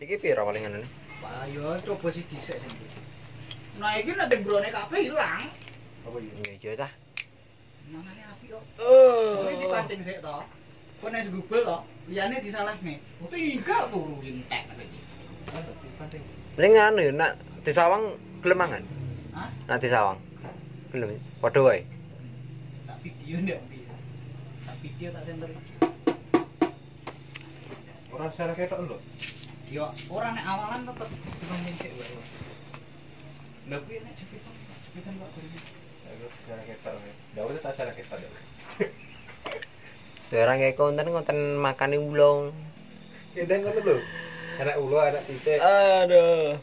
Iki piro palingan ini? Pak yo coba sih dhisik sing. Nah iki nek dembrone kabeh ilang. Apa iki? Iya cah. Mangane api kok. Oh. Ini dipancing sik to. Kok nek gubel to, liyane disalahne. Oh tinggal turu entek nek iki. Ning anu ya, nak disawang gelem mangan. Hah? Nak disawang. Gelem. Padha wae. Tak video ndek piye. Tak video tak senter. Ora salah ketok lho. Yo ora nek awalan tetep ngomong sik wae. Lha kuwi nek kok salah ketok. Dawa tak salah ketok. Orang kayak konten konten makan ulong. Ya dan ngono lho. Anak ulo, anak titik. Aduh.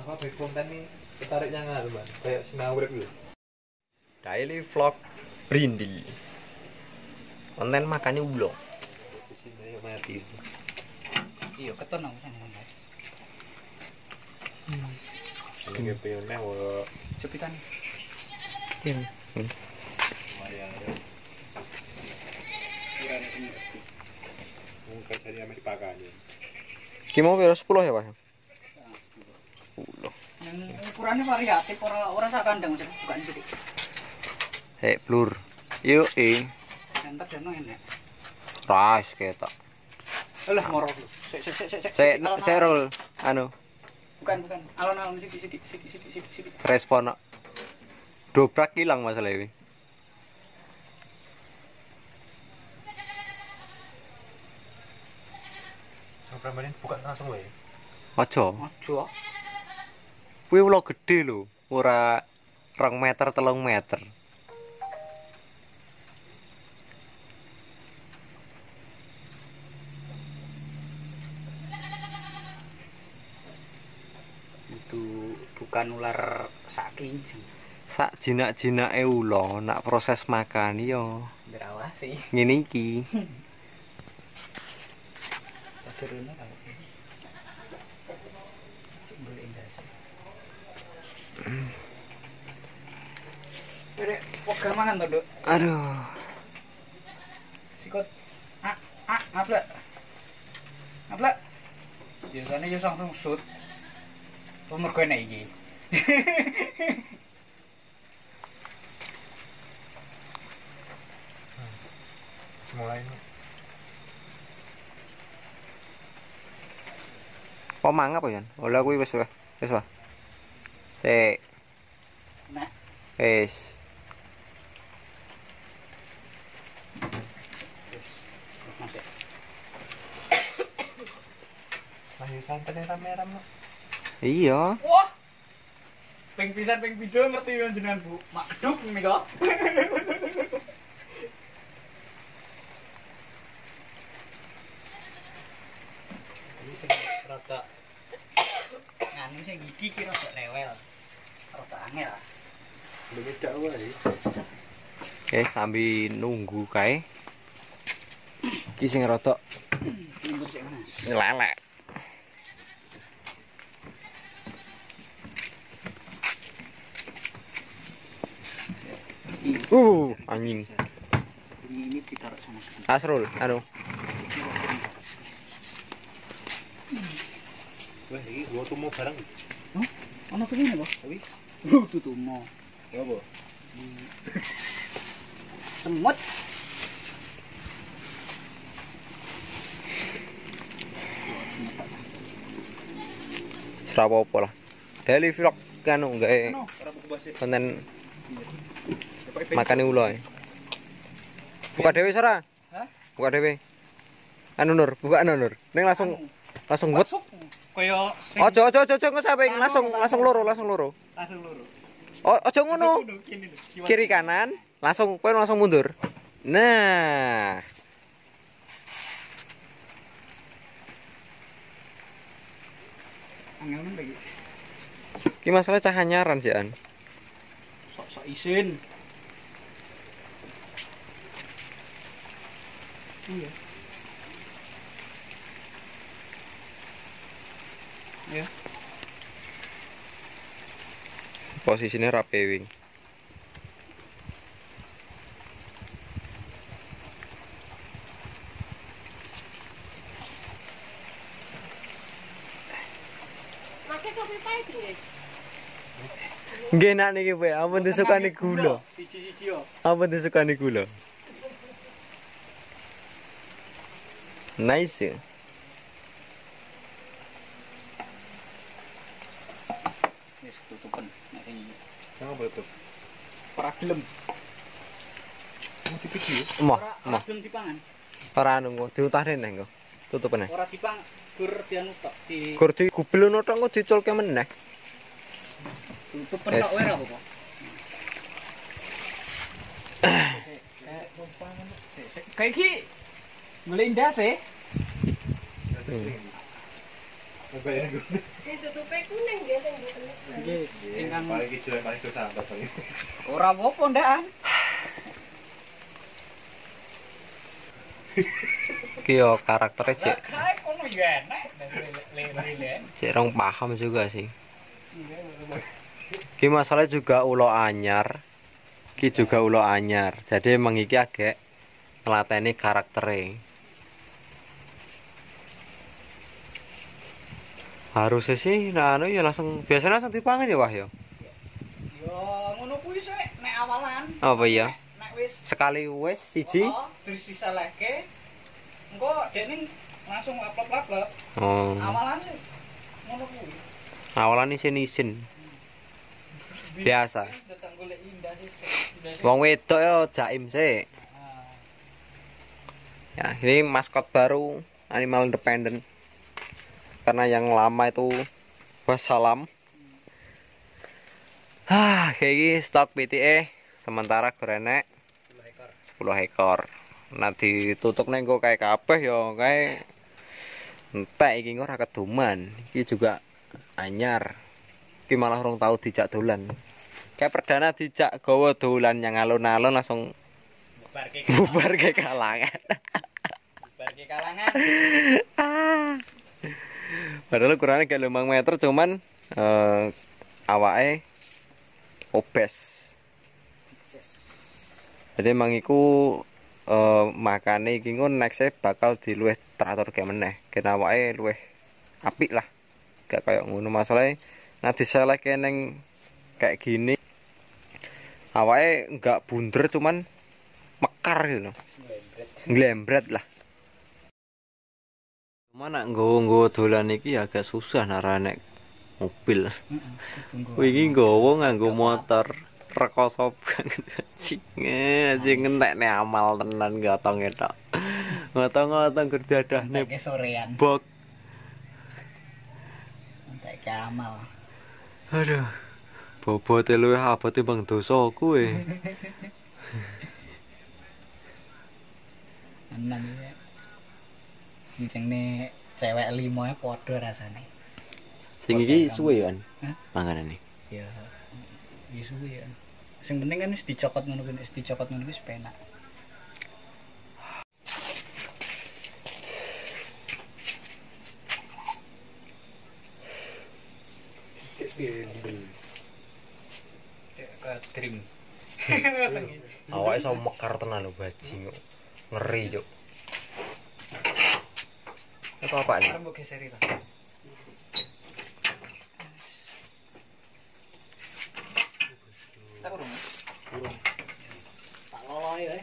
Apa baik konten nih ketariknya nggak man? Kayak sinawrek lho. Daily vlog Brindil. Konten makan ulong. Mati. Iya keton nang sana nang. Ini kayak pionnya wo Jepitan. Hmm. lumayan. Kirane sing Mungkin tadi ame dipakani. Ki mau piro 10 ya, Pak? 10. Yang ukurannya variatif, ora ora sak kandang, bukan sithik. Hei, blur. Yuk, eh. Entar jano enek. Ras ketok. Alah. Sik sik sik sik. sik. Saya saya roll anu Bukan bukan. Alon-alon sik sik sik sik sik sik. respon. Dobrak hilang masalah ini. Apa main buka langsung wae. Ojo. Ojo. Kuwi ulo gede lho, ora rong meter telung meter. sak jinak-jinake ula nak proses makan yo. Berawasi ngene iki. Eh, Aduh. Sikot ah ah apa apa biasanya yo langsung shoot pemergo enak iki? Mulai Kok mangap ya? Ola kuwi wis wis wis wah. Sik, Nah, wis. wis. Masuk. Ayo santai rame-rame lho. Iya. Wah. Ping pisan ping video ngerti yo jenengan, Bu. Mak geduk kok. Ini sing rada nganu sing gigi ki rada rewel. Rada angel. Lebih dak wae. Oke, sambil nunggu kae. Ki sing rada Timbul Uh, anjing. Ini ini. Asrul, anu. Wah, iki gua tuh mau barang. Ono tuh ini, Bos. Wih, Uh, tuh tuh mau. ya apa? Semut. Serapo apa lah. Daily vlog kan enggak buku basi. konten makan ulo. Buka dewe Sara. Hah? Buka dewe. Anu Nur, buka anu Nur. Ning langsung Anu, langsung wet. Kaya Ojo ojo ojo ngesamping langsung langsung loro langsung loro. langsung loro. Ojo ngono. Kiri kanan langsung kowe langsung mundur. Nah, Angel men lagi. ki masalah cah nyaran sih an. Sok-sok isin. Iya. Ya. Posisinya rapi wing. Masih kopi nih. gue, apa niki kowe, ampun disukani ya. gula. Siji-siji yo. Ampun disukani gula. Nice. Wis tutupen nek ini. Yang apa itu? Ora gelem. Mau dipikir? Ora moh. gelem dipangan. Ora anu kok diutahne neh kok. Tutupane. Ora dipang gur dianu tok di Gur di gubelun tok kok diculke meneh. tutupen Yes. tok ora apa. Kayak iki melindas eh. Apa paling. ora apa-apa ndak. Ki yo karakternya cek cek rong paham juga sih. Ki masalah juga ulo anyar. Ki juga ulo anyar. Jadi emang iki agak ngelateni karakternya. Harusnya sih, nah anu ya langsung biasanya langsung dipangan ya wah ya. Yo ngono kuwi sik nek awalan. Apa iya? Nek wis Sekali wes siji. Oh, terus disalehke. Engko dekne langsung aplop-aplop. Oh. Awalan ngono kuwi. Awalan isin-isin. Biasa. Wong wedok ya jaim sih. Ya, ini maskot baru Animal Independent. Karena yang lama itu wassalam. Ah, kayak gini stok PTE sementara gorenek 10 ekor. Nah ditutup neng kok kayak kabeh ya kayak entek iki ora keduman. Iki juga anyar. Iki malah orang tahu dijak dolan. Kayak perdana dijak gawa dolan yang alun-alun langsung bubar ke kalangan. bubarke kalangan. Ah. Padahal ukurannya kayak 5 meter cuman eh awake obes. Jadi emang iku eh makane iki ngono next bakal diluwih teratur kayak meneh. Kena awake luwih apik lah. Gak kayak ngono masalahnya nah diseleke neng kayak gini awake nggak bunder cuman mekar gitu loh. Nglembret lah. Mana nggo nggo dolan iki agak susah narane mobil. Kowe iki nggawa nganggo motor rekoso banget anjing. Anjing entekne amal tenan gotong tok. Ngotong-ngotong gerdadahne sorean. bok. Entek kamal. Aduh. Bobote luwih abot timbang dosa kuwe. Enan ya. Jenenge cewek limo e padha rasane. Sing iki suwe ya, Hah? Panganane. Ya. Ya suwe ya. Sing penting kan wis dicokot ngono kuwi, wis dicokot ngono kuwi wis penak. Dream. Awake iso mekar tenan lho bajing. Ngeri, Cuk. Apa apa nih? Arep mbok geseri ta. Tak urung. Urung. Tak loloi ya.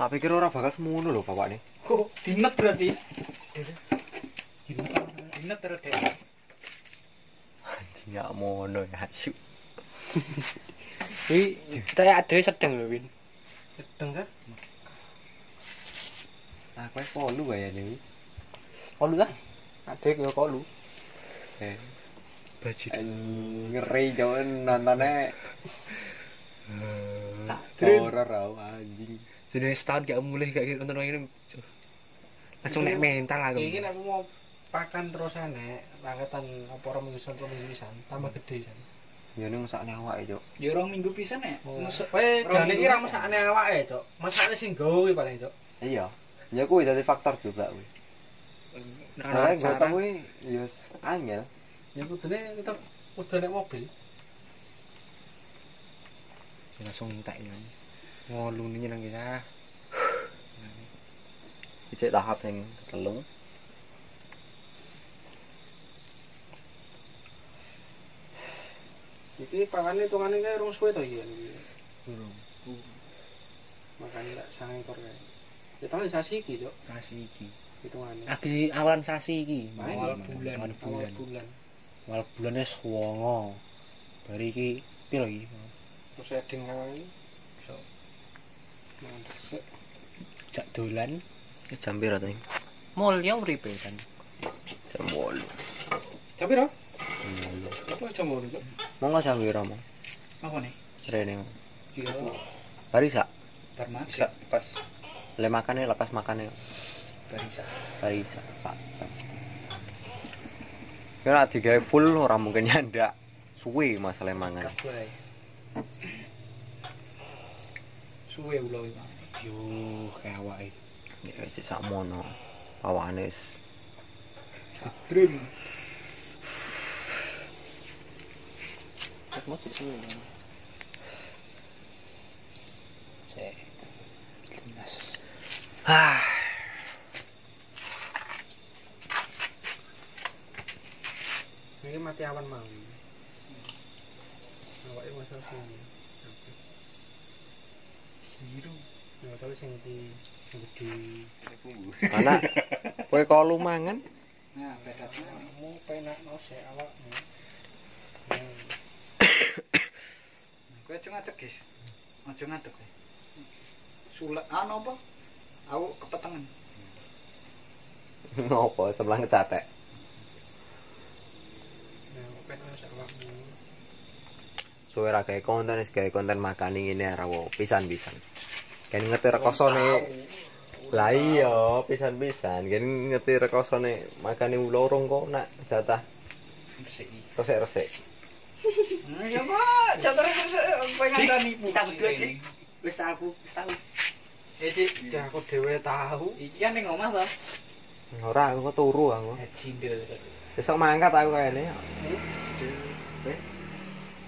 Tak pikir ora bakal semono lho bapak nih. Kok dinet berarti? Dinet. Dinet terus deh. Anjing gak mono ya. Syuk. Iki kita ada sedang lho, Win. Sedeng kan? Aku wis polu ya nih. Kolu ta? Ada yo kolu. Eh, Baji. ngeri jauh nontonnya. Dream. Horor tau anjing. Jadi setahun gak mulai gak gitu nonton ini. Langsung nek mental aku. Iki nek mau pakan terus nek rangkatan apa orang minggu rong minggu pisan tambah gede san. Ya ning sakne awake, Cuk. Ya rong minggu pisan ya. Mesuk kowe jane iki ra masakane awake, Cok. Masakane sing gawe paling, Cok. Iya ya kuwi dadi faktor juga kuwi. Nah nek gak tau kuwi ya angel. Ya kudune kita udah nek mobil. Ya langsung tak ini. Ngolu nih nang kita bisa tahap yang telung. Iki pangane tungane kae rong suwe to iki. Kan. Hmm. Belum. Makane tak sange kor kae. Hitungane sasi iki, Cuk. Sasi iki. Hitungane. Lagi awalan sasi iki. Awal bulan. Awal Awal bulan. bulan. Awal bulane swanga. Bari iki piro iki? Terus eding kae iki. Sik. Jak dolan Jam piro to? mulya uripe kan. Jam 8. Tapi ro, apa jam ngono, Cuk? Monggo jam piro, Mong? Apa nih? Rene. Kira Barisa. Bar Bisa pas Le makane lepas makane barisa. barisa jam. Kira digawe full ora mungkin nyandak. Suwe masalah mangan. Kabeh. Suwe ulo iki. Yo kayak awake. Ya wis sakmono. Pawane wis Dream. Ketemu sih suwe. Ah, Ini mati awan mau. Awake masal sing. Biru. Ya tapi sing di sing gede. anak kowe kolu mangan? Nah, beratnya. Kamu penak no sik awakmu. Hmm. Kowe aja ngadeg, guys. Aja ngadeg. Sulek anu apa? Aku kepetengan. Ngopo sebelah ngecatek. Suwe ra gawe konten wis gawe konten makan ngene ora wo pisan-pisan. Kan ngerti rekosone. Lah iya, pisan-pisan. Kan ngerti rekosone makane ulorong kok nak jatah Resik resik-resik. Hmm, ya Pak, jatuh pengen Cik, tani kita berdua, Cik. Wis aku, wis. Eh, Cik. Aku dhewe tahu. Iki kan ning omah to. Ora aku kok turu aku. Eh, cindil. Besok mangkat aku kayaknya.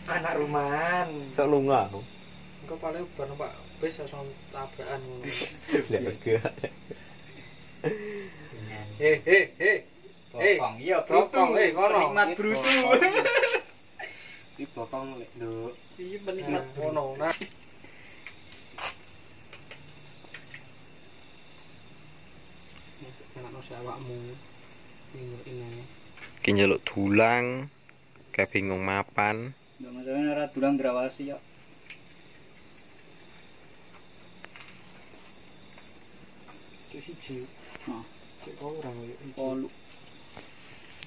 Anak rumahan. Besok lunga aku. Engko paling bar numpak bis langsung tabrakan ngono. Lah enggak. Heh heh heh. Bokong, iya, Bokong, brutu. eh, kono. Penikmat brutu. Iki bokong lek. Iya, penikmat ngono. Nah. Sik awakmu. Ini ini. Ki njaluk dulang. Kayak bingung mapan. Nggak masalah ora durang drawasi ya. Cek siji. Nah. Cek kok ora koyo iki. Polu.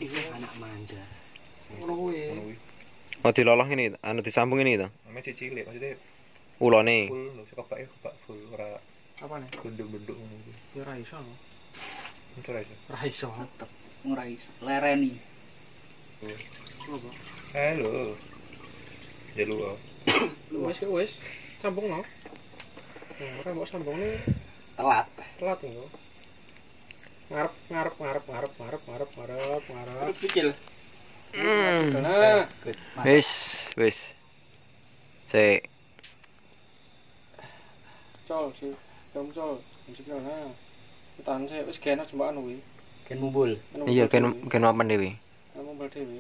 Iki anak manja. Ngono kuwi. Oh diloloh ini, anu disambung ini to. Namanya cilik maksudnya Ulone. full sekopake kebak full ora Apa nih? benduk-benduk ngono kuwi. Ya ora iso. Itu ra iso. Ora iso. Tetep ora iso. Lereni. Coba. Halo. Jalu oh. Wis ya wis. Sambung no. Nah, ora mbok sambung nih Telat. telat engko. Ngarep ngarep ngarep ngarep ngarep ngarep ngarep ngarep. Terus kecil. Hmm. Nah, Wis, wis. Sik. col sih. Kamu col. Sik nah. Tahan sih wis kena jembakan kuwi. Ken mumbul. Anu Iya, dhewe. kan mapan dewe. Anu mobil dhewe.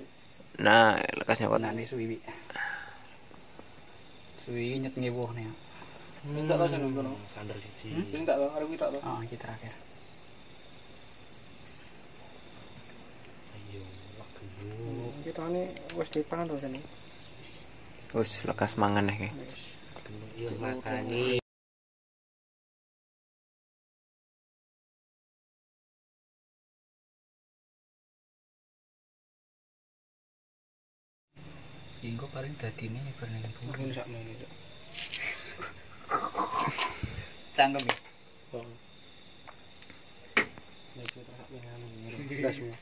Nah, lekas nyokot. Nani suwi. Suwi nyet ngewuh nih. Minta lo sing ngono. Sandar siji. Wis enggak lo, arep kita lo. Ah, iki terakhir. Ayo. Kita ini wis dipangan to sini. Wis lekas mangan nih. kayak. Yo Engko paling dadine nyebar ning Mungkin sak menit. Cok. Cangkem ya. Bang. Nek kita sak menit. Dasmu.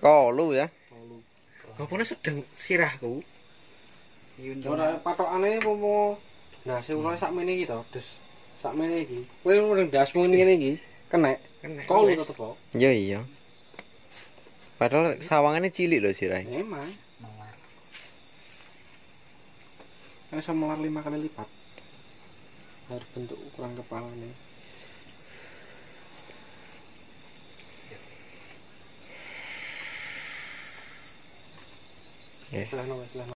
Kolu ya. Bapaknya sedang sirahku. Ora patokane pomo. Nah, sing ulo sak menit iki to, Des. Sak menit iki. Kowe urung dasmu ngene iki. Kenek. Kena. Kol tetep kok. Iya iya. Padahal sawangannya cilik loh sih Rai. Emang. Kan iso melar lima kali lipat. Harus bentuk ukuran kepalanya. Selehno.